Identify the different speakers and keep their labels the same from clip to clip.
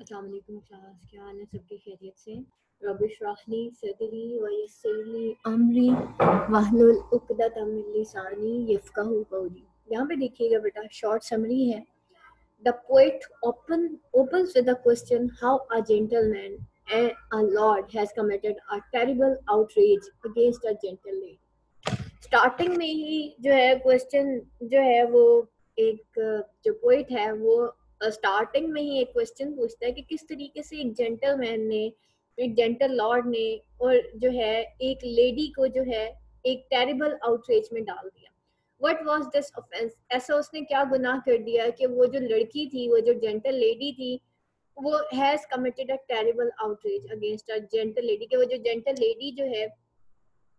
Speaker 1: अस्सलाम क्लास क्या हाल सबके खैरियत से? रबिश राहली सदरी वयसरली अमरी वाहलुल उकदत मिन लिसानी यफकाहु कौली। यहाँ पे देखिएगा बेटा शॉर्ट समरी है। The poet open, opens with the question how a gentleman and a lord has committed a terrible outrage against a gentle lady. Starting में ही जो है क्वेश्चन जो है वो एक जो पोइट है वो स्टार्टिंग में ही एक क्वेश्चन पूछता है कि किस तरीके से एक जेंटलमैन ने, एक जेंटल लॉर्ड ने और जो है, एक लेडी को जो है, एक टेरिबल आउटरीच में डाल दिया। वट वॉज़ दिस ऑफेंस ऐसा उसने क्या गुनाह कर दिया कि वो जो लड़की थी, वो जो जेंटल लेडी थी, वो has committed a terrible outreach against a gentle lady के वो जो जेंटल लेडी जो है,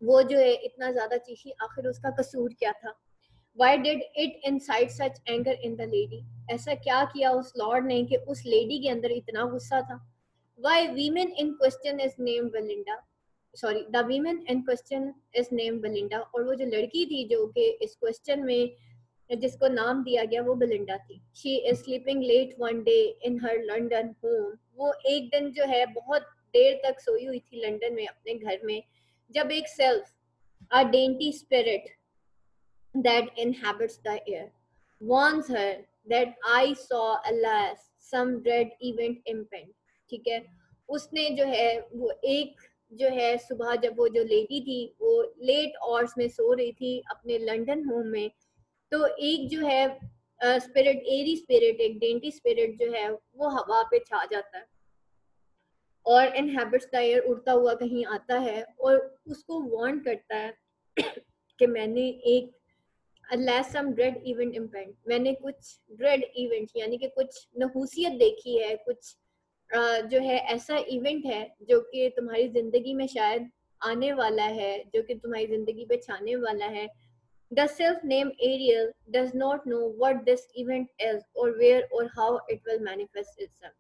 Speaker 1: वो जो है, इतना ज़्यादा चीखी, आखिर उसका कसूर क्या था? Why did it incite such anger in the lady ऐसा क्या किया उस लॉर्ड ने कि उस लेडी के अंदर इतना गुस्सा था? Why women in question is name Belinda sorry the women in question is name Belinda और वो जो लड़की थी जो कि इस क्वेश्चन में जिसको नाम दिया गया वो बेलिंडा थी। She is sleeping late one day in her London home वो एक दिन जो है बहुत देर तक सोई हुई थी लंदन में, अपने घर में। जब एक sylph a dainty spirit that inhabits the air, warns her that I saw alas some dread event impend. ठीक है उसने जो है वो एक जो है सुबह जब वो जो लेडी थी वो लेट ऑर्स में सो रही थी अपने लंदन होम में तो एक जो है स्पिरिट एरी स्पिरिट एक डेंटी स्पिरिट जो है वो हवा पे छा जाता है और इनहेबिट्स द एयर उड़ता हुआ कहीं आता है और उसको वार्न करता है कि मैंने एक dread event impend मैंने कुछ dread event यानी कि कुछ नहूसियत देखी है कुछ uh, जो है ऐसा इवेंट है जो कि तुम्हारी ज़िंदगी में शायद आने वाला है जो कि तुम्हारी ज़िंदगी पे छाने वाला है The self-named Ariel does not know what this event is or where or how it will manifest itself.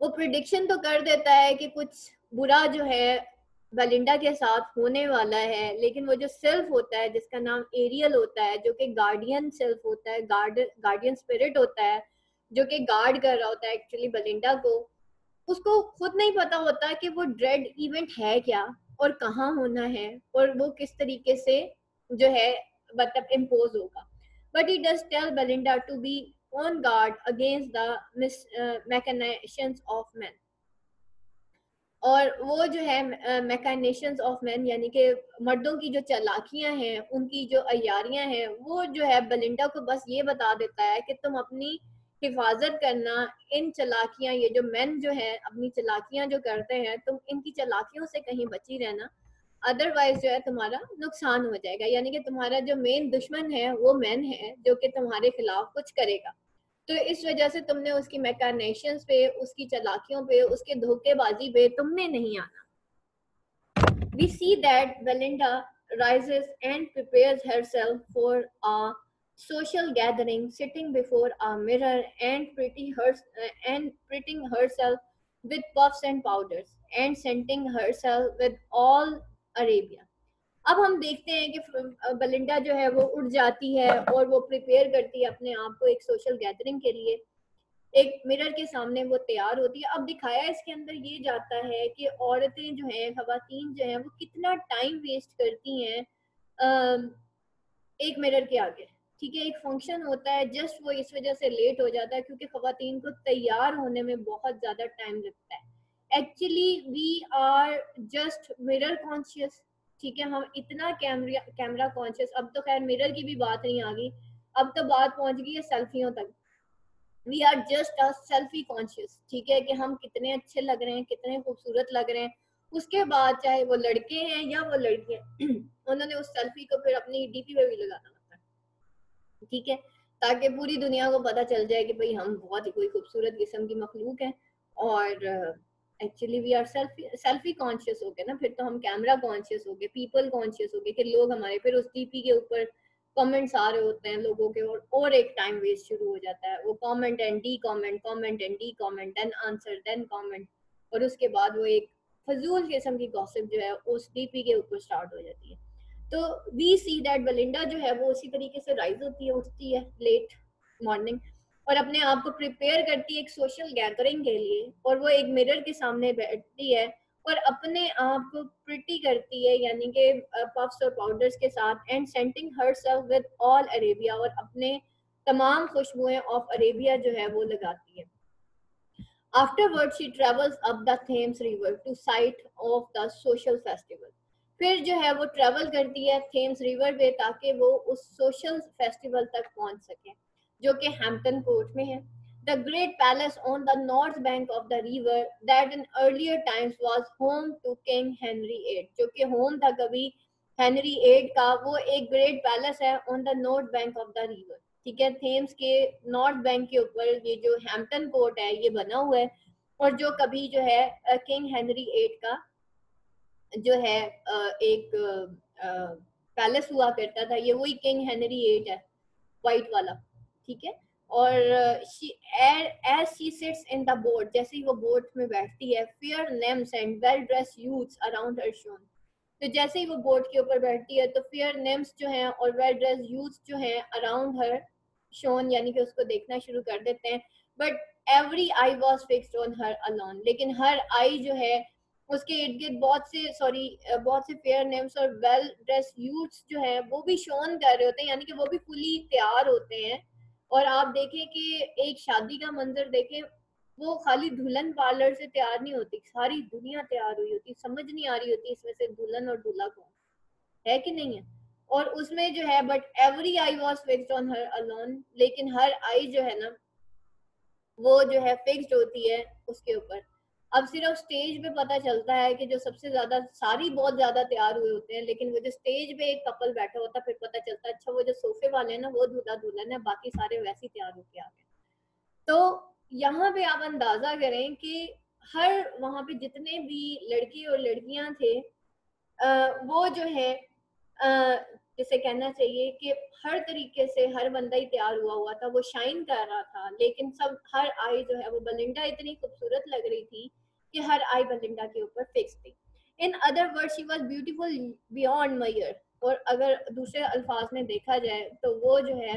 Speaker 1: वो प्रिडिक्शन तो कर देता है कि कुछ बुरा जो है बलिंडा के साथ होने वाला है, लेकिन वो जो सेल्फ होता है, जिसका नाम एरियल होता है, जो कि गार्डियन सेल्फ होता है गार्ड गार्डियन स्पिरिट होता है, जो कि गार्ड कर रहा होता है एक्चुअली बलिंडा को, उसको खुद नहीं पता होता कि वो ड्रेड इवेंट है क्या और कहाँ होना है और वो किस तरीके से जो है मतलब इम्पोज होगा। But he does tell Belinda to be on guard against the miss mechanisations of man और वो जो है मैकानेशन ऑफ़ मैन यानी कि मर्दों की जो चलाकियाँ हैं, उनकी जो अयारियाँ हैं, वो जो है बलिंडा को बस ये बता देता है कि तुम अपनी हिफाजत करना, इन चलाकियाँ, ये जो मैन जो है, अपनी चलाकियाँ जो करते हैं, तुम इनकी चलाकियों से कहीं बची रहना अदरवाइज़ जो है तुम्हारा नुकसान हो जाएगा। यानी कि तुम्हारा जो मेन दुश्मन है, वो मैन है, जो कि तुम्हारे खिलाफ कुछ करेगा। तो इस वजह से तुमने उसकी मैकानेशन पे, उसकी चलाकियों पे, उसके धोखेबाजी पे तुमने नहीं आना। We see that Belinda rises and prepare herself for a social gathering sitting before a mirror and prettying her and prettying herself with puffs and powders and scenting herself with all Arabia अब हम देखते हैं कि Belinda जो है वो उठ जाती है और वो प्रिपेयर करती है अपने आप को एक सोशल गैदरिंग के लिए। एक मिरर के सामने वो तैयार होती है। अब दिखाया इसके अंदर ये जाता है कि औरतें जो हैं, खातन जो हैं, वो कितना टाइम वेस्ट करती हैं एक मिरर के आगे। ठीक है, एक फ़ंक्शन होता है जस्ट वो इस वजह से लेट हो जाता है क्योंकि खातन को तैयार होने में बहुत ज़्यादा टाइम लगता है। Actually we are just mirror conscious ठीक है, हम इतना कैमरा कैमरा कॉन्शियस अब तो खैर मिरर की भी बात नहीं आ गई। अब तो बात पहुँच गई है सेल्फियों तक। We are just a selfie conscious ठीक है, कि हम कितने अच्छे लग रहे हैं, कितने खूबसूरत लग रहे हैं। उसके बाद चाहे वो लड़के हैं या वो लड़कियाँ उन्होंने उस सेल्फी को फिर अपनी डीपी पे भी लगाना होता है, ठीक है, ताकि पूरी दुनिया को पता चल जाए कि भाई हम बहुत ही कोई खूबसूरत किस्म की मखलूक हैं और actually we are selfie selfie conscious हो गए ना? फिर तो हम कैमरा कॉन्शियस हो गए पीपल कॉन्शियस हो गए कि लोग हमारे, फिर उस डीपी के ऊपर कमेंट्स आ रहे होते हैं लोगों के और और एक टाइम वेस्ट शुरू हो जाता है। वो comment and the comment comment and the comment then answer then comment और उसके बाद वो एक फजूल किस्म की गॉसिप जो है, उस डीपी के ऊपर स्टार्ट हो जाती है। तो वी सी दैट बलिंडा जो है, वो उसी तरीके से राइज होती है, उठती है लेट मॉर्निंग और अपने आप को प्रिपेयर करती है एक सोशल गैदरिंग के लिए और वो एक मिरर के सामने बैठती है और अपने आप को प्रिटी करती है यानी कि पफ्स और पाउडर्स के साथ and scenting her with all Arabia और अपने तमाम खुशबुएँ ऑफ़ अरेबिया जो है वो लगाती है Afterward, she travels up the Thames River to site of the social festival. फिर जो है वो ट्रेवल करती है थेम्स रिवर पे ताकि वो उस सोशल फेस्टिवल तक पहुँच सके जो कि हैम्पटन कोर्ट में है. The great palace on the north bank of the river that in earlier times was home to King Henry eight जो कि होम था कभी हेनरी एट का, वो एक ग्रेट पैलेस है on the north bank of the river ठीक है थेम्स के नॉर्थ बैंक के ऊपर ये जो हैम्पटन कोर्ट है, ये बना हुआ है. और जो कभी जो है किंग हेनरी एट का जो है एक पैलेस हुआ करता था, ये वही किंग हेनरी एट है वाइट वाला. ठीक है? और as she sits in the boat जैसे ही वो बोट में बैठती है fair nymphs and well dress youths around her shone तो जैसे ही वो बोट के ऊपर बैठती है तो फियर नेम्स जो हैं और वेल ड्रेस यूथ्स जो हैं अराउंड हर शोन यानी कि उसको देखना शुरू कर देते हैं। But every eye was fixed on her alone लेकिन हर आई जो है, उसके इर्द गिर्द बहुत से सॉरी बहुत से फेयर नेम्स और वेल ड्रेस यूथ्स जो है, वो भी शोन कर रहे होते हैं, यानी कि वो भी फुली तैयार होते हैं। और आप देखें कि एक शादी का मंजर देखें, वो खाली दुल्हन पार्लर से तैयार नहीं होती, सारी दुनिया तैयार हुई होती, समझ नहीं आ रही होती इसमें से दुल्हन और दूल्हा कौन है? कि नहीं है? और उसमें जो है but every eye was fixed on her alone लेकिन हर आई जो है ना, वो जो है फिक्सड होती है उसके ऊपर। अब सिर्फ़ स्टेज पे पता चलता है कि जो सबसे ज़्यादा सारी बहुत ज़्यादा तैयार हुए होते हैं लेकिन वो जो स्टेज पे एक कपल बैठा होता है फिर पता चलता है अच्छा वो जो सोफे वाले हैं ना वो दूल्हा दुल्हन है बाकी सारे वैसे ही तैयार होके आ गए। तो यहाँ पे आप अंदाज़ा करें कि हर वहाँ पे जितने भी लड़के और लड़कियाँ थे आ, वो जो है जिसे कहना चाहिए कि हर तरीके से हर बंदा ही तैयार हुआ हुआ था वो शाइन कर रहा था लेकिन सब हर आई जो है वो बलिंडा इतनी खूबसूरत लग रही थी कि हर आई बलिंडा के ऊपर फिक्स थी in other word she was beautiful beyond measure और अगर दूसरे अल्फाज में देखा जाए तो वो जो है,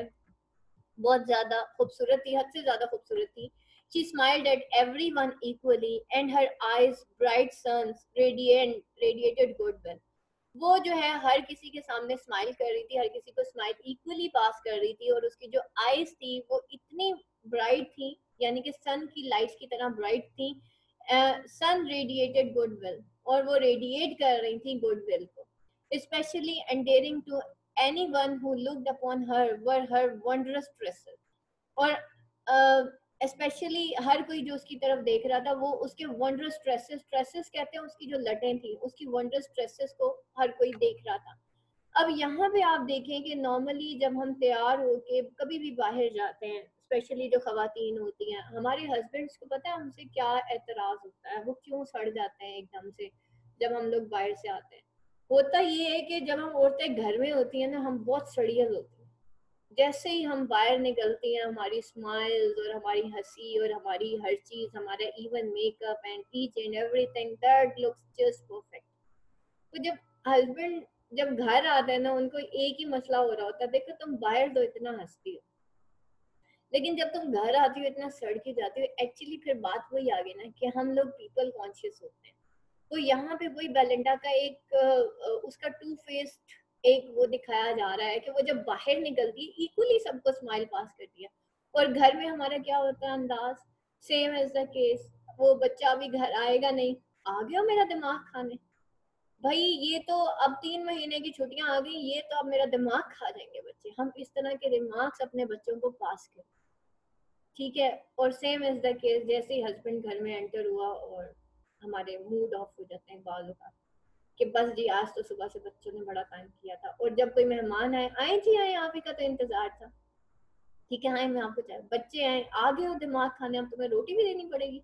Speaker 1: बहुत ज़्यादा खूबसूरत थी, हद से ज़्यादा खूबसूरत थी. She smiled at everyone equally and her eyes, bright suns, radiant, radiated goodwill. वो जो है, हर किसी के सामने स्माइल कर रही थी, हर किसी को स्माइल इक्वली पास कर रही थी और उसकी जो आईज थी, वो इतनी ब्राइट थी, यानी कि सन की लाइट की तरह ब्राइट थी सन रेडिएटेड गुडविल और वो रेडिएट कर रही थी गुडविल को। Specially endearing to anyone who looked upon her were her wondrous dresses और स्पेशली uh, हर कोई जो उसकी तरफ़ देख रहा था वो उसके वंडर स्ट्रेसेस स्ट्रेसेस कहते हैं उसकी जो लटें थी उसकी वंडर स्ट्रेसेस को हर कोई देख रहा था। अब यहाँ पे आप देखें कि नॉर्मली जब हम तैयार होके कभी भी बाहर जाते हैं स्पेशली जो खातन होती हैं, हमारे हस्बैंड्स को पता है हमसे क्या एतराज़ होता है? वो क्यों सड़ जाते हैं एकदम से जब हम लोग बाहर से आते हैं? होता ये है कि जब हम औरतें घर में होती हैं ना, हम बहुत सड़ियल होती हैं। जैसे ही हम बाहर निकलती हैं, हमारी स्माइल्स और हमारी हँसी और हमारी हर चीज़, हमारा even makeup and each and everything that looks just perfect तो जब हस्बैंड जब घर आते हैं ना, उनको एक ही मसला हो रहा होता है, देखो तुम बाहर तो इतना हंसती हो। लेकिन जब तुम घर आती हो, इतना सड़ के जाती हो एक्चुअली फिर बात वही आ गई ना कि हम लोग पीपल कॉन्शियस होते हैं। तो यहाँ पे वही बेलेंडा का एक उसका टू फेस्ड एक वो दिखाया जा रहा है कि वो जब बाहर निकलती है इक्वली सबको स्माइल पास करती है। और घर में हमारा क्या होता है अंदाज? सेम एज द केस वो बच्चा अभी घर आएगा नहीं, आ गया मेरा दिमाग खाने। भाई ये तो अब तीन महीने की छुट्टियाँ आ गई, ये तो अब मेरा दिमाग खा जाएँगे बच्चे। हम इस तरह के रिमार्क्स अपने बच्चों को पास करें। ठीक है? और सेम इज़ द केस जैसे ही हस्बैंड घर में एंटर हुआ और हमारे मूड ऑफ़ हो जाते हैं बालों का, कि बस जी, आज तो सुबह से बच्चों ने बड़ा काम किया था। और जब कोई मेहमान आए आए जी, आए, आप ही का तो इंतज़ार था। ठीक है, आए, मैं आपको चाहे बच्चे आए, आगे हो दिमाग खाने, अब तुम्हें रोटी भी देनी पड़ेगी।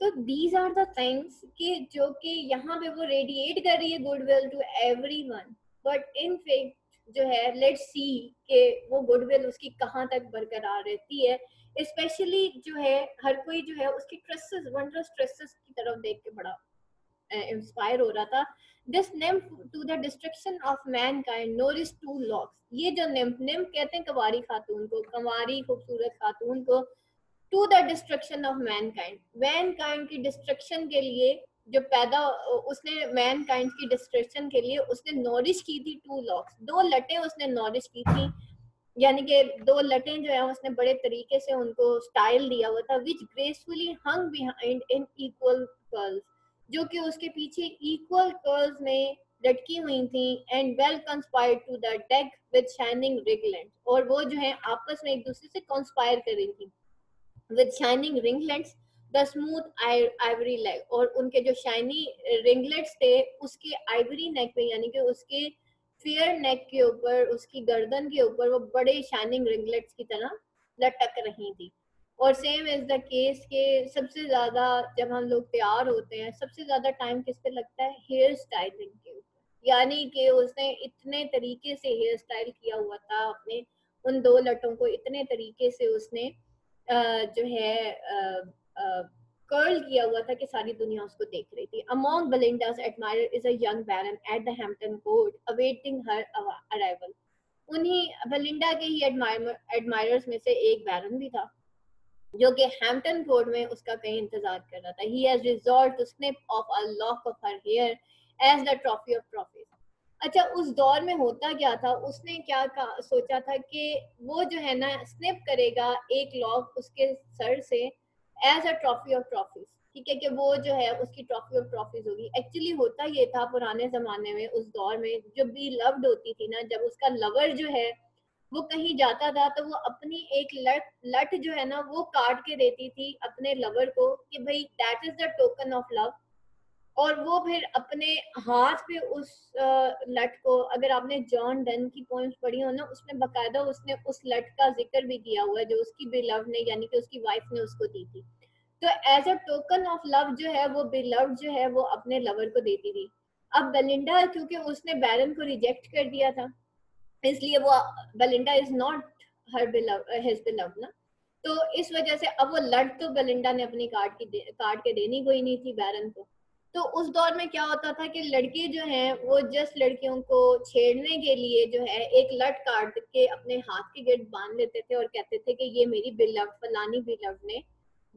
Speaker 1: तो दीज आर द थिंग्स कि जो कि यहाँ पे वो रेडिएट कर रही है goodwill to everyone but in fact जो है लेट सी के वो गुडविल उसकी कहाँ तक बरकरार रहती है. स्पेशली जो है, हर कोई जो है उसकी ट्रेसेस वंडर स्ट्रेसेस की तरफ़ देख के बड़ा इंस्पायर हो रहा था. This nymph to the destruction of mankind nourish two locks ये जो निम्फ निम्फ कहते हैं कंवारी खातून को, कंवारी खूबसूरत खातून को to the destruction of mankind mankind की डिस्ट्रक्शन के लिए, जो पैदा, उसने मैन काइंड की डिस्ट्रक्शन के लिए उसने नॉरिश की थी टू लॉक्स दो लटे उसने नॉरिश की थी, यानी कि दो लटें जो है, उसने बड़े तरीके से उनको स्टाइल दिया हुआ था which gracefully hung behind in equal curls जो कि उसके पीछे इक्वल कर्ल्स में लटकी हुई थी and well conspire to the deck with shining ringlets और वो जो है, आपस में एक दूसरे से कंस्पायर कर रही थी। With shining ringlets the smooth ivory leg और उनके जो शाइनी रिंगलेट्स थे, उसके आइवरी नेक पे यानी कि उसके फेयर नेक के ऊपर, उसकी गर्दन के ऊपर, वो बड़े शाइनिंग रिंगलेट्स की तरह लटक रही थी। और सेम इज़ द केस के सबसे ज़्यादा जब हम लोग तैयार होते हैं, सबसे ज़्यादा टाइम किस पे लगता है? हेयर स्टाइलिंग के ऊपर। यानी कि उसने इतने तरीके से हेयर स्टाइल किया हुआ था अपने, उन दो लटों को इतने तरीके से उसने जो है कर्ल किया हुआ था कि सारी दुनिया उसको देख रही थी। Among Belinda's admire is a young baron at the Hampton Court awaiting her arrival उन्हीं बेलिंडा के ही एडमायरर्स में से एक बैरन भी था, जो कि हैम्पटन कोर्ट में उसका कहीं इंतज़ार कर रहा था। He has resolve to snip off a lock of her hair as the trophy of trophies अच्छा उस दौर में होता क्या था? उसने क्या सोचा था कि वो जो है ना, स्निप करेगा एक लॉक उसके सर से as a trophy of trophies ठीक है कि वो जो है उसकी ट्रॉफी ऑफ़ ट्रॉफीज होगी। एक्चुअली होता ये था पुराने जमाने में, उस दौर में जो बी लव्ड होती थी ना, जब उसका लवर जो है, वो कहीं जाता था तो वो अपनी एक लट लट जो है ना, वो काट के देती थी अपने लवर को कि भाई that is the token of love और वो फिर अपने हाथ पे उस लट को, अगर आपने जॉन डन की पॉइंट्स पढ़ी हो ना उसमें बकायदा उसने उस लट का ज़िक्र भी किया हुआ है, जो उसकी बिलव ने, यानी कि उसकी वाइफ ने उसको दी थी। तो as a token of love जो है, वो बिलव जो है, वो अपने लवर को देती थी। अब बेलिंडा क्योंकि उसने बैरन को रिजेक्ट कर दिया था, इसलिए वो Belinda is not her beloved his beloved ना। तो इस वजह से अब वो लट तो बेलिंडा ने अपनी कार्ड की कार्ड के देनी कोई नहीं थी बैरन को। तो उस दौर में क्या होता था कि लड़के जो हैं, वो जस्ट लड़कियों को छेड़ने के लिए जो है, एक लट काट के अपने हाथ के गिर्द बाँध लेते थे और कहते थे कि ये मेरी बिलव फलानी बिलव ने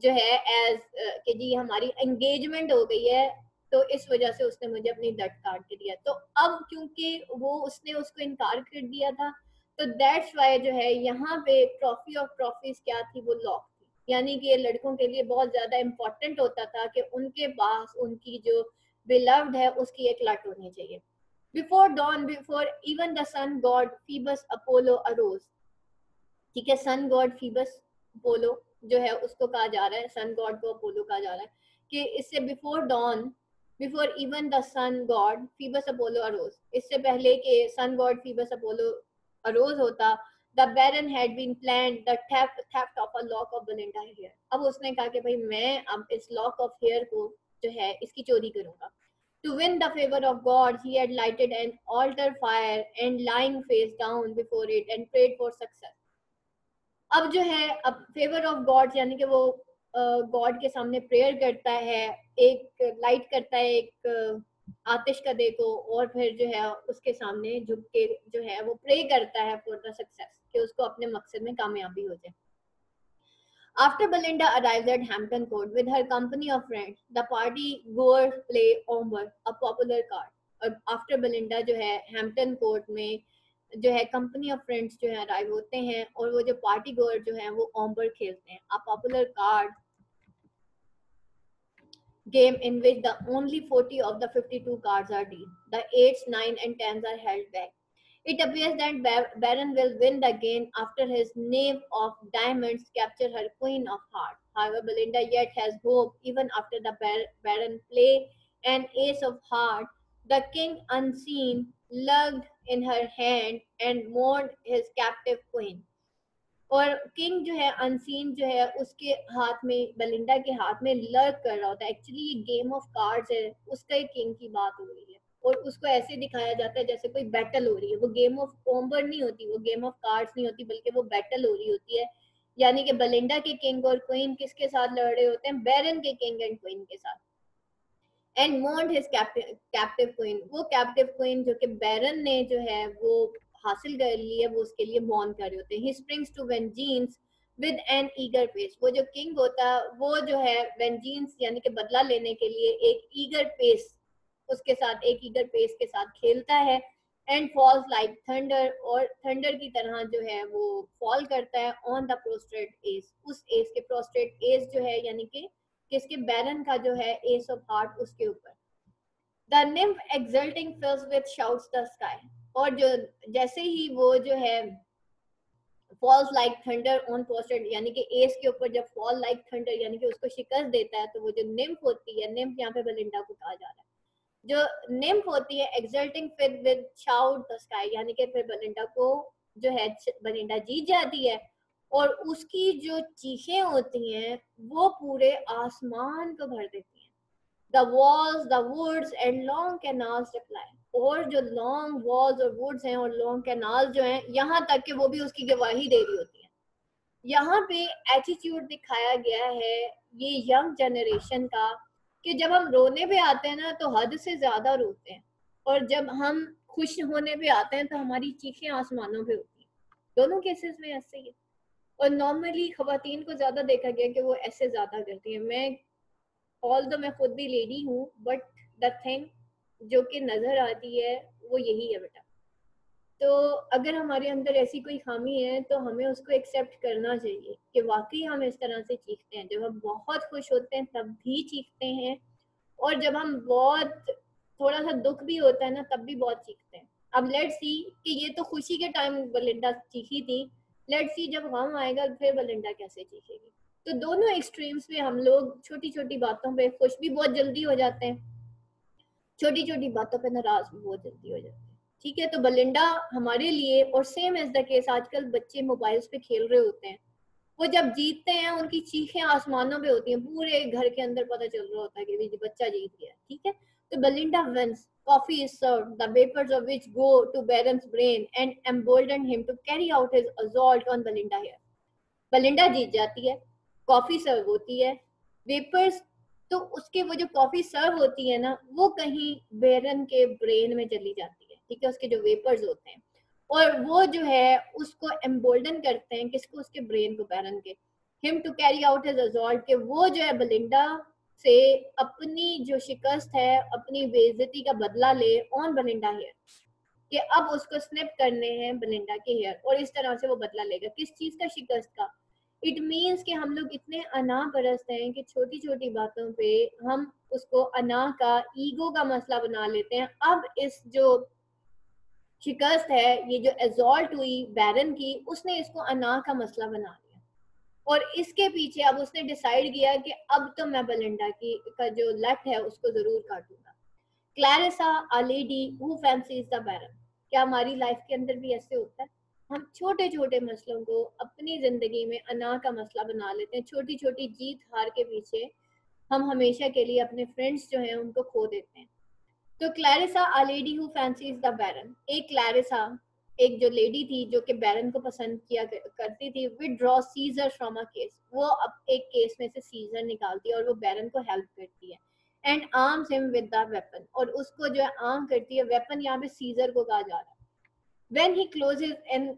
Speaker 1: जो है एज कि जी हमारी एंगेजमेंट हो गई है तो इस वजह से उसने मुझे अपनी लट काट के दिया। तो अब क्योंकि वो उसने उसको इनकार कर दिया था तो दैट्स वाई जो है, यहाँ पे ट्रॉफी ऑफ़ ट्रॉफीज क्या थी, वो लॉक यानी कि ये लड़कों के लिए बहुत ज़्यादा इम्पोर्टेंट होता था कि उनके पास उनकी जो बिलव्ड है, उसकी एक लट होनी चाहिए। Before dawn before even the sun god Phoebus Apollo arose ठीक है सन गॉड फीबस अपोलो जो है, उसको कहा जा रहा है सन गॉड को अपोलो कहा जा रहा है, कि इससे before dawn before even the sun god Phoebus Apollo arose इससे पहले के sun god Phoebus Apollo arose होता the baron had been planned the theft theft of a lock of Belinda hair अब उसने कहा कि भाई मैं अब इस lock of hair को जो है इसकी चोरी करूँगा to win the favor of God he had lighted an altar fire and lying face down before it and prayed for success अब जो है अब फेवर ऑफ़ गॉड यानी कि वो गॉड uh, के सामने प्रेयर करता है एक लाइट करता है एक आतिश का देखो और फिर जो है उसके सामने झुक के जो है वो प्रे करता है फॉर द सक्सेस कि उसको अपने मकसद में कामयाबी हो जाए After Belinda arrives at Hampton Court with her company of friends, the party goers play Omber, a popular card. और आफ्टर बेलिंडा जो है हैम्पटन कोर्ट में जो है कंपनी ऑफ़ फ्रेंड्स जो है अराइव होते हैं और वो जो पार्टी गोअर जो है वो ओम्बर खेलते हैं a popular card game in which the only 40 of the 52 cards are dealt. The 8s, 9 and 10s are held back. It appears that Baron will win the game after his knave of diamonds capture her queen of hearts. However, Belinda yet has hope even after the Baron play an ace of hearts. The king unseen lugged in her hand and mourned his captive queen. और king जो है unseen जो है उसके हाथ में Belinda के हाथ में लर्क कर रहा होता है एक्चुअली ये गेम ऑफ कार्ड्स है उसका ही किंग की बात हो रही है और उसको ऐसे दिखाया जाता है जैसे कोई बैटल हो रही है। वो गेम ऑफ़ कोम्बर नहीं होती, वो गेम ऑफ़ कार्ड्स नहीं होती, बल्कि वो बैटल हो रही होती है। यानी कि बलिंडा के किंग और क्वीन किसके साथ लड़ रहे होते हैं? बैरन के किंग एंड क्वीन के साथ। And moaned his captive queen वो कैप्टिव क्वीन जो कि बैरन ने जो है, वो हासिल कर ली है, वो उसके लिए बॉर्न कर रहे होते हैं। He springs to vengeance with an eager pace वो जो किंग होता है वो जो है वेंजीन्स यानी कि बदला लेने के लिए एक ईगर पेस उसके साथ एक ईगर पेस के साथ खेलता है एंड फॉल्स लाइक थंडर और थंडर की तरह जो है वो फॉल करता है ऑन द प्रोस्ट्रेट एस उस एस के प्रोस्ट्रेट एस जो है, यानी कि किसके बैरन का जो है एस ऑफ़ हार्ट उसके ऊपर. The nymph exulting fills with shouts the sky और जो, जैसे ही वो जो है falls like thunder on posted यानी कि एस के ऊपर जब फॉल लाइक थंडर यानी कि उसको शिकस्त देता है तो वो जो निम्फ होती है निम्फ यहाँ पे बलिंडा को कहा जा रहा है। जो निम्फ होती है एक्सल्टिंग फिर विद शाउट द स्काई यानी कि फिर बलिंडा को जो है बलिंडा जीत जाती है और उसकी जो चीखें होती हैं, वो पूरे आसमान को भर देती हैं। The walls the woods and long canals reply और जो लॉन्ग वॉल्स और वुड्स हैं और लॉन्ग कैनाल जो हैं, यहाँ तक कि वो भी उसकी गवाही दे रही होती है। यहाँ पे एटीट्यूड दिखाया गया है ये यंग जनरेशन का कि जब हम रोने पे आते हैं ना तो हद से ज़्यादा रोते हैं। और जब हम खुश होने पे आते हैं तो हमारी चीखें आसमानों पे होती हैं। दोनों केसेस में ऐसे ही। है और नॉर्मली खातन को ज़्यादा देखा गया कि वो ऐसे ज़्यादा करती है। मैं ऑल दो मैं खुद भी लेडी हूँ बट द थिंग जो कि नज़र आती है, वो यही है बेटा। तो अगर हमारे अंदर ऐसी कोई खामी है तो हमें उसको एक्सेप्ट करना चाहिए कि वाकई हम इस तरह से चीखते हैं। जब हम बहुत खुश होते हैं, तब भी चीखते हैं और जब हम बहुत थोड़ा सा दुख भी होता है ना, तब भी बहुत चीखते हैं। अब लेट सी कि ये तो खुशी के टाइम बलिंडा चीखी थी। लेट सी जब गम आएगा, फिर बलिंडा कैसे चीखेगी। तो दोनों एक्सट्रीम्स पे हम लोग छोटी छोटी बातों पे खुश भी बहुत जल्दी हो जाते हैं। छोटी छोटी बातों पे नाराज़ भी बहुत जल्दी हो जाते हैं। ठीक है? तो बलिंडा हमारे लिए और सेम एज द केस आजकल बच्चे मोबाइल्स पे खेल रहे होते हैं। वो जब जीतते हैं, उनकी चीखें आसमानों पे होती हैं। पूरे घर के अंदर पता चल रहा होता है कि बच्चा जीत गया, ठीक है? तो Belinda wins coffee is served. The vapors of which go to Baron's brain and embolden him to carry out his assault on Belinda here. Belinda जीत जाती है। कॉफ़ी सर्व होती है। वेपर्स तो उसके वो जो कॉफ़ी सर्व होती है ना, वो कहीं बेरन के ब्रेन में चली जाती है। ठीक है, उसके जो वेपर्स होते हैं। और वो जो है, उसको एम्बोल्डन करते हैं किसको? उसके ब्रेन को बैरन के। Him to carry out his assault के। वो जो है बलिंडा से अपनी जो शिकस्त है, अपनी बेइज्जती का बदला ले ऑन बलिंडा हेयर कि अब उसको स्निप करने हैं बलिंडा के हेयर और इस तरह से वो बदला लेगा। किस चीज़ का शिकस्त का? इट मीन्स कि हम लोग इतने अना परस्त हैं कि छोटी छोटी बातों पे हम उसको अना का ईगो का मसला बना लेते हैं। अब इस जो शिकस्त है, ये जो एजॉल्ट हुई बैरन की, उसने इसको अना का मसला बना लिया और इसके पीछे अब उसने डिसाइड किया कि अब तो मैं बलिंडा की, का जो लट है, उसको ज़रूर काटूँगा। Clarissa already who fancies the baron क्या हमारी लाइफ के अंदर भी ऐसे होता है? हम छोटे छोटे मसलों को अपनी ज़िंदगी में अना का मसला बना लेते हैं। छोटी छोटी जीत हार के पीछे हम हमेशा के लिए अपने फ्रेंड्स जो हैं, उनको खो देते हैं। तो Clarissa a lady who fancies the Baron एक क्लैरिसा, एक जो लेडी थी, जो कि बैरन को पसंद किया करती थी with draw scissors from a case वो अब एक केस में से सीजर निकालती है और वो बैरन को हेल्प करती है. And arms him with the weapon और उसको जो है आर्म करती है वेपन यहाँ पे सीजर को कहा जा रहा है। When he closes and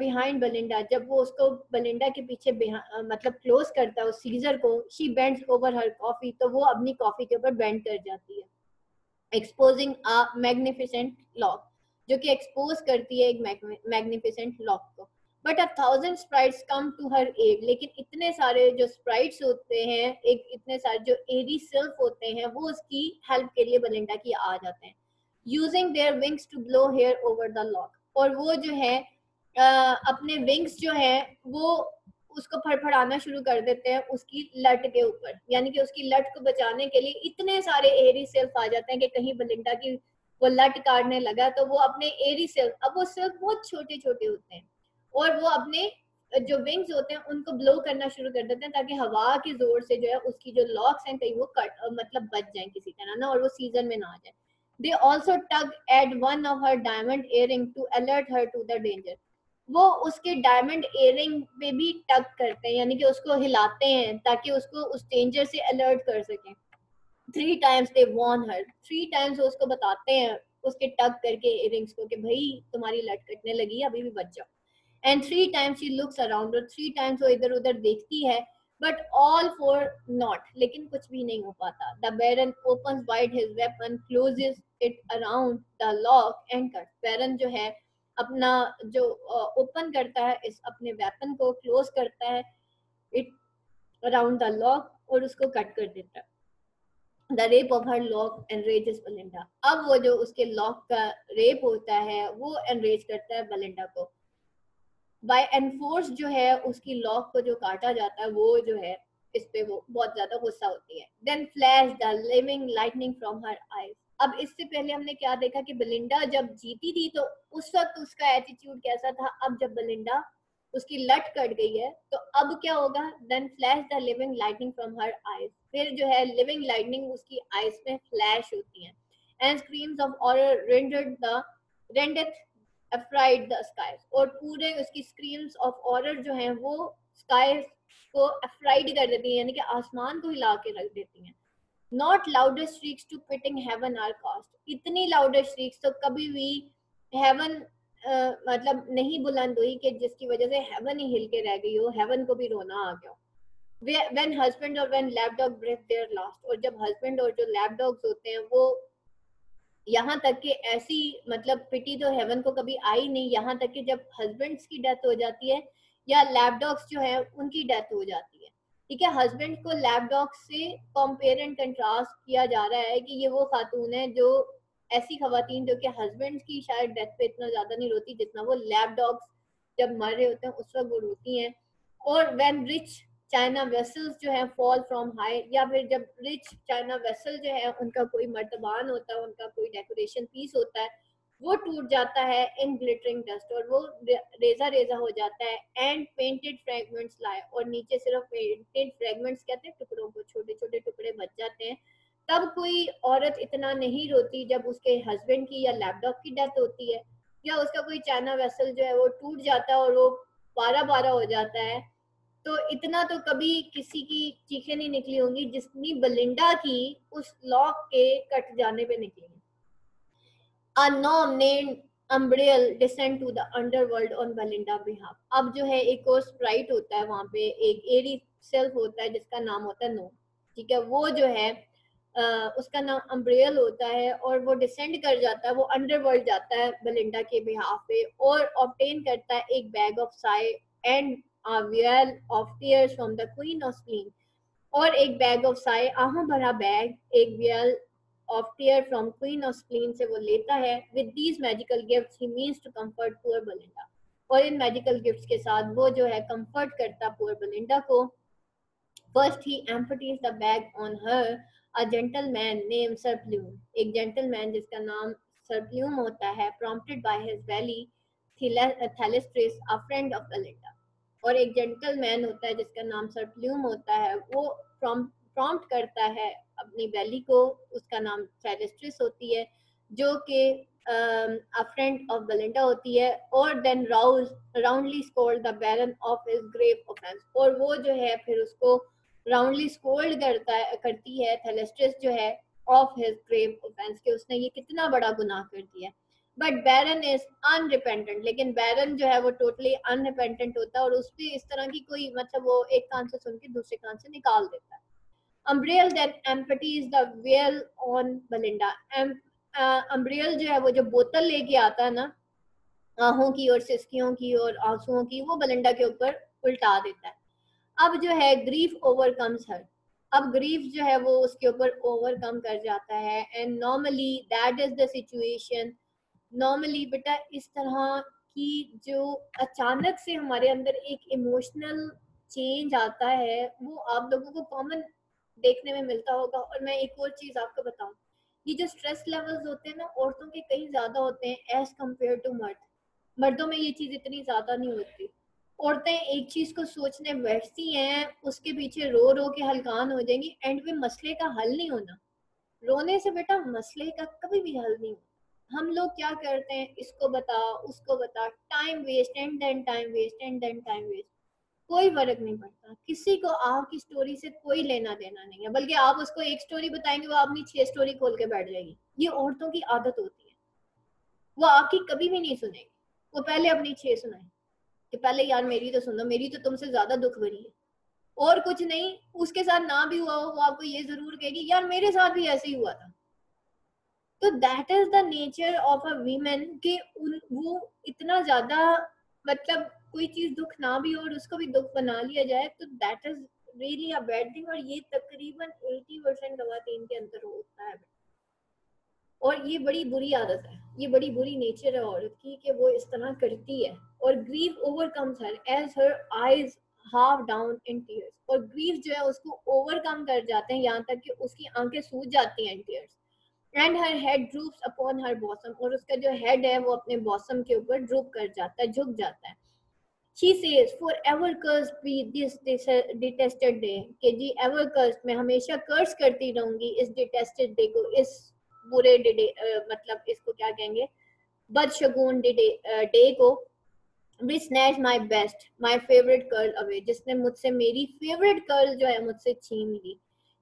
Speaker 1: behind Belinda, जब वो उसको बलिंडा के पीछे मतलब क्लोज करता है उस सीजर को, she bends over her coffee तो वो अपनी कॉफ़ी के ऊपर बेंड कर जाती है। Exposing a magnificent lock जो कि एक्सपोज करती है एक मैग्निफिसेंट लॉक को। But a thousand sprites come to her aid लेकिन इतने सारे जो स्प्राइट्स होते हैं एक इतने सारे जो एरी सिल्फ होते हैं वो उसकी हेल्प के लिए बलिंडा की आ जाते हैं। Using their wings to blow hair over the lock और वो जो है आ, अपने विंग्स जो है वो उसको फड़फड़ाना शुरू कर देते हैं उसकी लट के ऊपर। यानी कि उसकी लट को बचाने के लिए इतने सारे एरी सेल्फ आ जाते हैं कि कहीं बलिंडा की वो लट काटने लगा तो वो अपने एरी सेल्फ, अब वो सेल्फ बहुत छोटे छोटे होते हैं। और वो अपने जो विंग्स होते हैं, उनको ब्लो करना शुरू कर देते हैं ताकि हवा के ज़ोर से जो है उसकी जो लॉक्स हैं, कहीं वो कट मतलब बच जाए किसी तरह ना और वो सीज़न में ना आ जाए। They also tug at one of her diamond earring to alert her to the danger. वो उसके डायमंड एयरिंग पे भी टक करते हैं, यानी कि उसको हिलाते हैं ताकि उसको उस डेंजर से अलर्ट कर सकें। Three times they warned her three times उसको बताते हैं, उसके टक करके इयरिंग्स को कि भाई तुम्हारी लट कटने लगी है अभी भी बच जाओ। And three times she looks around और थ्री टाइम्स वो इधर उधर देखती है बट ऑल फॉर नॉट लेकिन कुछ भी नहीं हो पाता। The Baron open wide his weapon closes it around the lock and cut Baron जो है अपना जो ओपन करता है, इस अपने वेपन को क्लोज करता है इट अराउंड द लॉक और उसको कट कर देता है। The rape of her lock enrages Belinda अब वो जो उसके लॉक का रेप होता है, वो एनरेज करता है बलिंडा को। बाय एनफोर्स जो है, उसकी लॉक को जो काटा जाता है, वो जो है, इस पे वो बहुत ज़्यादा गुस्सा होती है। Then flash the living lightning from her eyes अब इससे पहले हमने क्या देखा कि बलिंडा जब जीती थी तो उस वक्त उसका एटीट्यूड कैसा था? अब जब बलिंडा उसकी लट कट गई है तो अब क्या होगा? Then flash the living lightning from her eyes फिर जो है लिविंग लाइटनिंग उसकी आईज में फ्लैश होती है। And screams of order rendered the rended afraid the skies और पूरे उसकी स्क्रीम्स ऑफ़ ऑर्डर जो है, वो स्काईज को अफ्राइड कर देती है, यानी कि आसमान को हिला के रख देती हैं। Not loudest shrieks to pitying heaven are cost इतनी लाउडेस्ट श्रीक्स तो कभी भी हेवन मतलब नहीं बुलंद हुई कि जिसकी वजह से हेवन ही हिल के रह गई हो हेवन को भी रोना आ गया व्हेन हस्बैंड और when lap dog breathe their last और जब हस्बैंड और जो लैब डॉग्स होते हैं, वो यहाँ तक कि ऐसी मतलब पिटी तो हेवन को कभी आई नहीं। यहाँ तक कि जब हस्बैंड्स की डेथ हो जाती है, या लैब डॉग्स जो है, उनकी डेथ हो जाती है। ठीक है हस्बैंड को लैब डॉग्स से कंपेयर एंड कंट्रास्ट किया जा रहा है कि ये वो खातून है जो ऐसी खातन जो कि हस्बैंड की शायद डेथ पे इतना ज़्यादा नहीं रोती जितना वो लैब डॉग्स जब मर रहे होते हैं, उस वक्त वो रोती हैं। और वेन रिच चाइना वेसल्स जो है फॉल फ्रॉम हाई या फिर जब रिच चाइना वेसल जो है, उनका कोई मर्तबान होता है, उनका कोई डेकोरेशन पीस होता है वो टूट जाता है इन ग्लिटरिंग डस्ट और वो रेजा रेजा हो जाता है एंड पेंटेड फ्रेगमेंट्स लाए और नीचे सिर्फ़ पेंटेड फ्रेगमेंट्स कहते हैं, टुकड़ों को छोटे छोटे टुकड़े बच जाते हैं। तब कोई औरत इतना नहीं रोती जब उसके हस्बैंड की या लैपटॉप की डेथ होती है या उसका कोई चाइना वेसल जो है वो टूट जाता है और वो बारह बारह हो जाता है। तो इतना तो कभी किसी की चीखें नहीं निकली होंगी, जितनी बलिंडा की उस लॉक के कट जाने पे निकली A norm named Umbriel descend to the underworld on Belinda behalf. अब जो है एक और स्प्राइट होता है वहाँ पे, एक एरी सेल्फ होता है जिसका नाम होता है नो ठीक है? वो जो है उसका नाम अम्ब्रियल होता है और वो डिसेंड कर जाता है, वो अंडरवर्ल्ड जाता है बलिंडा के बिहाफ पे और ऑप्टेन करता है एक bag of sighs and vial of tears from the queen of spleen और एक बैग ऑफ़ साई आहों भरा बैग एक vial of tear from queen of spleen से वो लेता है। With these magical gifts he means to comfort poor Belinda और इन मैजिकल गिफ्ट्स के साथ वो जो है कंफर्ट करता पुअर बलिंडा को। First he empties the bag on her a gentleman named Sir Plume एक जेंटलमैन जिसका नाम सर प्लूम होता है prompted by his ally Thalestris a friend of Belinda और एक जेंटलमैन होता है जिसका नाम सर प्लूम होता है, वो प्रॉम्प्ट करता है अपनी वैली को, उसका नाम थैलेस्ट्रिस होती है, जो कि अ फ्रेंड ऑफ़ गलिंडा होती है, और then rouse roundly scolds the Baron of his grave offence और वो जो है, फिर उसको राउंडली स्कोल्ड करता है, करती है थेलेस्ट्रिस जो है ऑफ़ हिज ग्रेव ऑफेंस के उसने ये कितना बड़ा गुनाह कर दिया। बट बैरन इज़ अनरिपेंटेंट लेकिन बैरन जो है, वो टोटली अनरिपेंटेंट होता है, और उस पर इस तरह की कोई मतलब वो एक कान से सुन के दूसरे कान से निकाल देता है। Umbriel then empties the vial on Belinda Umbriel जो है वो जो बोतल लेके आता है ना, आहों की और सिस्कियों की और आंसुओं की, वो बलिंडा के ऊपर उल्टा देता है। अब जो है ग्रीफ ओवरकम्स हर अब ग्रीफ जो है वो उसके ऊपर ओवरकम कर जाता है। And normally that is the situation normally बेटा इस तरह की जो अचानक से हमारे अंदर एक इमोशनल चेंज आता है, वो आप लोगों को कॉमन देखने में मिलता होगा। और मैं एक और चीज़ आपको बताऊँ, ये जो स्ट्रेस लेवल्स होते हैं ना, औरतों के कहीं ज़्यादा होते हैं एज कंपेयर टू मर्द। मर्दों में ये चीज़ इतनी ज़्यादा नहीं होती। औरतें एक चीज़ को सोचने बैठती हैं, उसके पीछे रो रो के हलकान हो जाएँगी एंड में मसले का हल नहीं होना। रोने से बेटा मसले का कभी भी हल नहीं होता हम लोग क्या करते हैं, इसको बता, उसको बता time waste and then time waste and then time waste कोई फ़र्क नहीं पड़ता। किसी को आपकी स्टोरी से कोई लेना देना नहीं है, बल्कि आप उसको एक स्टोरी बताएँगे, वो अपनी छह स्टोरी खोल के बैठ जाएगी। ये औरतों की आदत होती है। वो आपकी कभी भी नहीं सुनेगी। वो पहले अपनी छह सुनाए कि पहले, यार, मेरी तो सुनो, मेरी तो तुमसे ज़्यादा दुख भरी है। और कुछ नहीं, उसके साथ ना भी हुआ हो, वो आपको ये ज़रूर कहेगी, यार, मेरे साथ भी ऐसे ही हुआ था। तो that is the nature of a women कि वो इतना ज़्यादा मतलब कोई चीज़ दुख ना भी हो और उसको भी दुख बना लिया जाए तो that is really a bad thing और ये तकरीबन 80 परसेंट खवातीन के अंदर होता है। और ये बड़ी बुरी आदत है, ये बड़ी बुरी नेचर है औरत की कि वो इस तरह करती है और grief overcomes her as her eyes half down in tears और ग्रीफ जो है उसको ओवरकम कर जाते हैं यहाँ तक कि उसकी आँखें सूज जाती हैं tears and her head droops upon her bosom और उसका जो हेड है वो अपने बॉसम के ऊपर ड्रूप कर जाता है, झुक जाता है। She says, forever cursed be this detested day. कि जी, ever cursed मैं हमेशा कर्स करती रहूँगी इस detested day को, इस बुरे डे मतलब इसको क्या कहेंगे? बदशगुन डे को which snatched my best my favourite curl away जिसने मुझसे मेरी फेवरेट कर्ल जो है मुझसे छीन ली।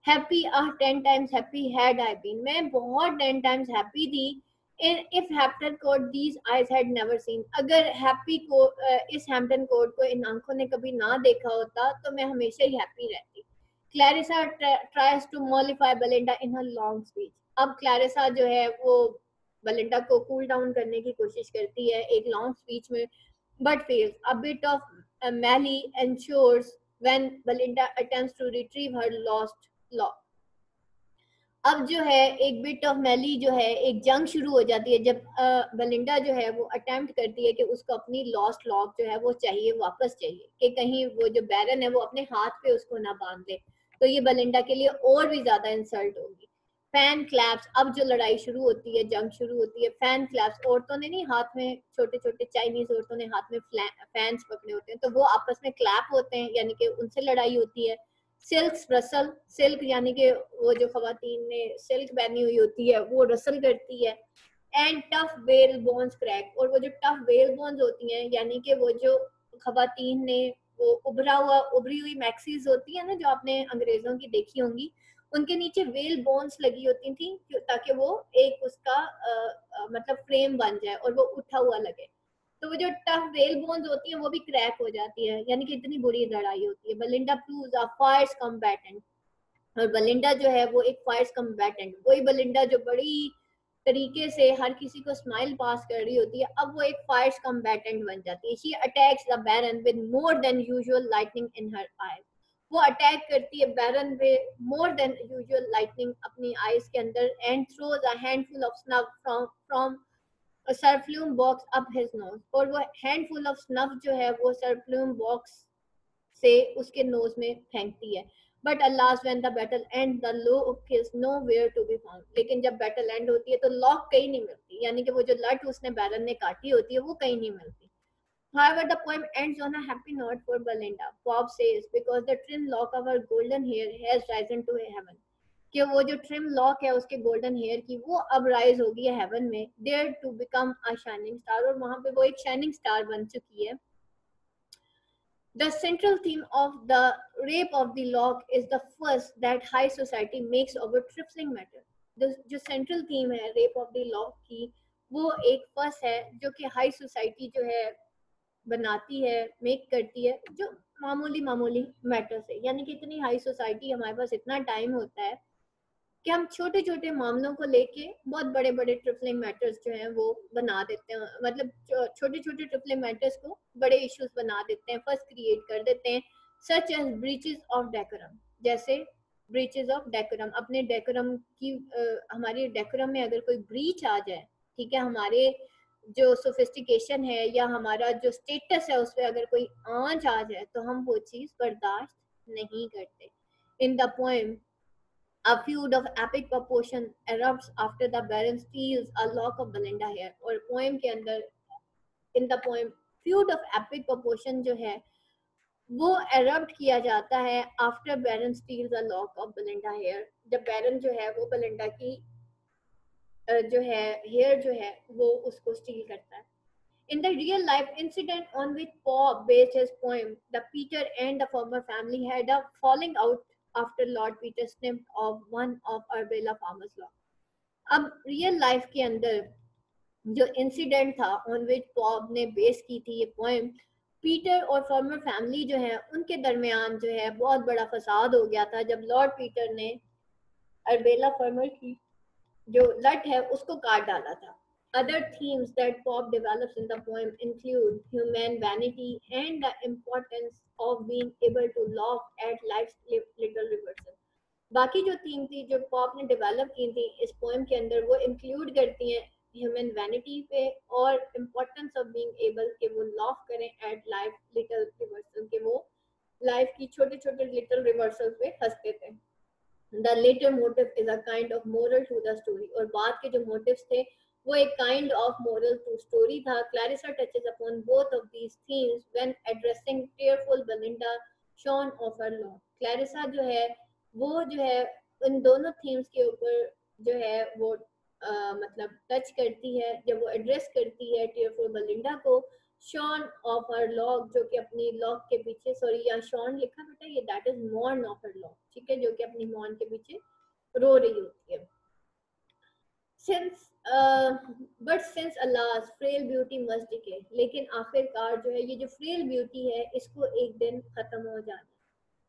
Speaker 1: Happy ah ten times happy had I been मैं बहुत टेन टाइम्स हैप्पी थी इन if Hampton Court these eyes had never seen अगर हैप्पी को इस हैम्पटन कोड को इन आँखों ने कभी ना देखा होता तो मैं हमेशा ही हैप्पी रहती Clarissa tries to mollify Belinda in her long speech अब क्लैरिसा जो है वो बलिंडा को कूल डाउन करने की कोशिश करती है एक लॉन्ग स्पीच में but fails. A bit of uh, mally ensures when Belinda attempts to retrieve her lost. अब जो है, एक बिट ऑफ़ मैली जो है, एक जंग शुरू हो जाती है जब बलिंडा जो है वो अटेम्प्ट करती है कि उसको अपनी लॉस्ट लॉक जो है वो चाहिए, वापस चाहिए, कि कहीं वो जो बैरन है वो अपने हाथ पे उसको ना बाँध दे तो ये बलिंडा के लिए और भी ज़्यादा इंसल्ट होगी। फ़ैन क्लैप्स अब जो लड़ाई शुरू होती है जंग शुरू होती है फ़ैन क्लैप्स औरतों ने नहीं हाथ में छोटे छोटे चाइनीज़ औरतों ने हाथ में फैंस पकड़े होते हैं तो वो आपस में क्लैप होते हैं, यानी कि उनसे लड़ाई होती है। सिल्क रसल सिल्क यानी कि वो जो खातन ने सिल्क पहनी हुई होती है वो रसल करती है। And tough whale bones crack और वो जो टफ वेल बोन्स होती हैं यानी कि वो जो खातन ने वो उभरा हुआ उभरी हुई मैक्सीज होती है ना जो आपने अंग्रेज़ों की देखी होंगी उनके नीचे वेल बोन्स लगी होती थी ताकि वो एक उसका आ, आ, मतलब फ्रेम बन जाए और वो उठा हुआ लगे। तो वो जो टफ वेल बोन्स होती हैं, वो भी क्रैक हो जाती है। यानी कि इतनी बुरी लड़ाई होती है। Belinda proves a fierce combatant और बलिंडा जो है, वो एक फायर्स कम्बैटेंट वही बलिंडा जो बड़ी तरीके से हर किसी को स्माइल पास कर रही होती है, अब वो एक फायर्स कम्बैटेंट बन जाती है। She attacks the Baron with more than usual lightning in her eyes वो अटैक करती है बैरन पे मोर देन यूजुअल लाइटनिंग अपनी आईज के अंदर and throws a handful of snuff from from Sir Plume box up his nose और वो handful of snuff जो है वो सरफ्लूम बॉक्स से उसके नोज़ में फेंकती है। But alas when the battle end the lock is nowhere to be found लेकिन जब बैटल एंड होती है तो लॉक कहीं नहीं मिलती। यानी कि वो जो लट उसने बैरन ने काटी होती है वो कहीं नहीं मिलती। However, the poem ends on a happy note for Belinda. Bob says, because the trim lock of her golden hair has risen to heaven. कि वो जो ट्रिम लॉक है उसके गोल्डन हेयर की वो अब राइज होगी हेवन में there to become a shining star और वहाँ पे वो एक शाइनिंग स्टार बन चुकी है। Central theme of the rape of the lock is the first that high society makes over trifling matter. The, जो central theme है rape of the lock की वो एक फ़र्स्ट है जो कि हाई सोसाइटी जो है बनाती है मेक करती है जो मामूली मामूली मैटर से यानी कि इतनी हाई सोसाइटी हमारे पास इतना टाइम होता है कि हम छोटे छोटे मामलों को लेके बहुत बड़े बड़े ट्रिपलिंग मैटर्स जो हैं वो बना देते हैं। मतलब छोटे छोटे ट्रिपलिंग मैटर्स को बड़े इश्यूज़ बना देते हैं फ़र्स्ट क्रिएट कर देते हैं such as breaches of decorum जैसे ब्रीचेस ऑफ़ डेकोरम अपने डेकोरम की आ, हमारी डेकोरम में अगर कोई ब्रीच आ जाए ठीक है हमारे जो सोफिस्टिकेशन है या हमारा जो स्टेटस है उस पर अगर कोई आँच आ जाए तो हम वो चीज़ बर्दाश्त नहीं करते। In the poem A feud of epic proportion erupts after the Baron steals a lock of Belinda hair. और poem के अंदर in the poem feud of epic proportion जो है वो erupt किया जाता है after Baron steals a lock of Belinda hair. जब Baron जो है वो Belinda की जो है हेयर जो है वो उसको स्टील करता है In the real life incident on which Pope based his poem, the Peter and the former family had a falling out after Lord Peter snipped off one of Arbella farmer's law. अब real life के अंदर जो incident था on which Pope ने base की थी ये poem Peter और फॉर्मर फैमिली जो है, उनके दरमियान जो है, बहुत बड़ा फसाद हो गया था जब लॉर्ड पीटर ने अरबेला फॉर्मर की जो लट है, उसको काट डाला था Other themes that Pop develops in the poem include human vanity and the importance of being able to laugh at life's little reversal. बाकी जो थीम थी, जो पॉप ने डेवलप की थी, इस पोएम के अंदर वो इंक्लूड करती हैं ह्यूमन वैनिटी पे और इम्पोर्टेंस ऑफ़ बीइंग एबल के वो लॉफ करें एट लाइफ लिटिल रिवर्सल के वो लाइफ की छोटे छोटे लिटिल रिवर्सल पे हँसते थे the latter motive is a kind of moral to the story और बाद के जो मोटिव्स थे वो एक kind of moral to story था। Clarissa touches upon both of these themes when addressing tearful Belinda shorn of her lock Clarissa जो है वो जो है उन दोनों थीम्स के ऊपर जो है वो आ, मतलब टच करती है जब वो एड्रेस करती है टीयरफुल बेलिंडा को शॉन ऑफ़ हर लॉग जो कि अपनी लॉग के पीछे सॉरी यहाँ शॉन लिखा बेटा ये that is mourn of her lock ठीक है जो कि अपनी मॉर्न के पीछे रो रही होती है। But since alas frail beauty must decay लेकिन आखिरकार जो है, ये जो फ्रेल ब्यूटी है, इसको एक दिन ख़त्म हो जाना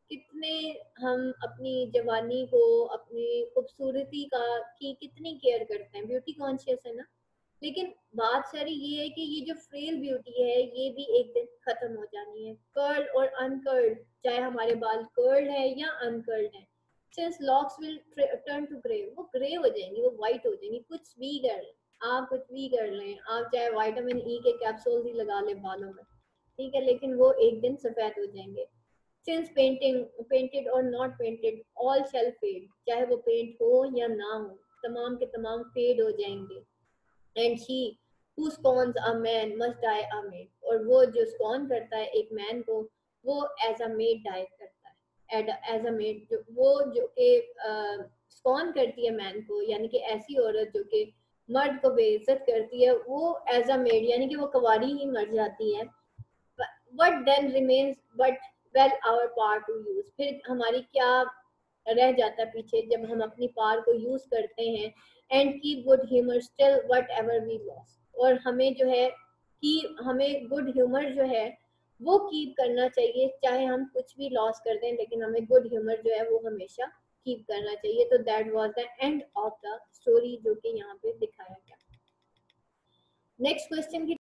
Speaker 1: कितने हम अपनी जवानी को, अपनी खूबसूरती का, की कितनी केयर करते हैं। ब्यूटी कॉन्शियस है ना? लेकिन बात सारी ये है कि ये जो फ्रेल ब्यूटी है, ये भी एक दिन खत्म हो जानी है। कर्ल और अनकर्ल्ड चाहे हमारे बाल कर्ल्ड है या अनकर्ल्ड है। Since locks will turn to grey वो ग्रे हो जाएँगी, वो वाइट हो जाएँगी। कुछ भी कर लें। आप कुछ भी कर लें। आप चाहे वाइटामिन ई e के कैप्सूल ही लगा लें बालों में। ठीक है, लेकिन वो एक दिन सफ़ेद हो जाएँगे। सिंस पेंटिंग पेंटेड और not painted all shall fade चाहे वो पेंट हो या ना हो, तमाम के तमाम फेड हो जाएँगे। And she who scorns a man must die a maid और वो जो स्कॉन करता है एक मैन को, वो एज अ मेड डाई करता है। एज अ मेड वो जो कि स्कॉन करती है मैन को, यानी कि ऐसी औरत जो कि मर्द को बेइज्जत करती है, वो एज अ मेड यानी कि वो कवारी ही मर जाती है। What then remains but well our power to use फिर हमारी क्या रह जाता है पीछे, जब हम अपनी पार को यूज़ करते हैं and keep good humour still whatever we lose और हमें जो है, कि हमें गुड ह्यूमर जो है वो कीप करना चाहिए, चाहे हम कुछ भी लॉस कर दें, लेकिन हमें गुड ह्यूमर जो है वो हमेशा कीप करना चाहिए। तो that was the end of the story जो कि यहाँ पे दिखाया गया। नेक्स्ट क्वेश्चन की